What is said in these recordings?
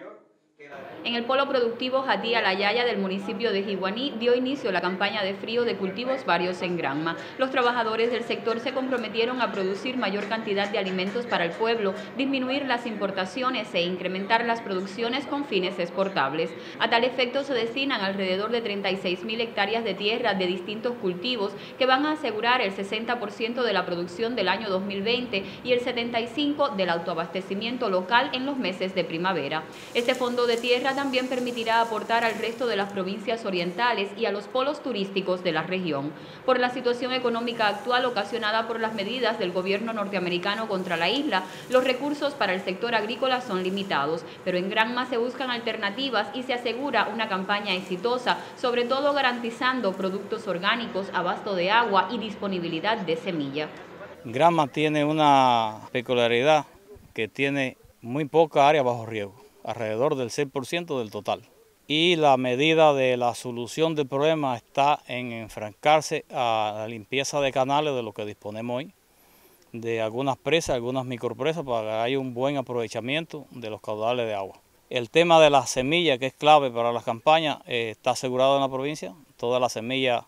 mayor En el polo productivo Jatía La Yaya del municipio de Jiguaní dio inicio la campaña de frío de cultivos varios en Granma. Los trabajadores del sector se comprometieron a producir mayor cantidad de alimentos para el pueblo, disminuir las importaciones e incrementar las producciones con fines exportables. A tal efecto se destinan alrededor de 36 mil hectáreas de tierra de distintos cultivos que van a asegurar el 60% de la producción del año 2020 y el 75% del autoabastecimiento local en los meses de primavera. Este fondo de tierra también permitirá aportar al resto de las provincias orientales y a los polos turísticos de la región. Por la situación económica actual ocasionada por las medidas del gobierno norteamericano contra la isla, los recursos para el sector agrícola son limitados, pero en Granma se buscan alternativas y se asegura una campaña exitosa, sobre todo garantizando productos orgánicos, abasto de agua y disponibilidad de semilla. Granma tiene una peculiaridad que tiene muy poca área bajo riego alrededor del 6% del total. Y la medida de la solución del problema está en enfrancarse a la limpieza de canales de lo que disponemos hoy, de algunas presas, algunas micropresas, para que haya un buen aprovechamiento de los caudales de agua. El tema de la semilla, que es clave para las campañas, eh, está asegurado en la provincia. Todas las semillas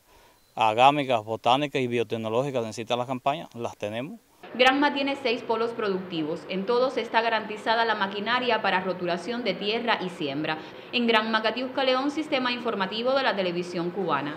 agámicas, botánicas y biotecnológicas necesitan las campañas, las tenemos. Granma tiene seis polos productivos. En todos está garantizada la maquinaria para roturación de tierra y siembra. En Granma, Catiusca León, Sistema Informativo de la Televisión Cubana.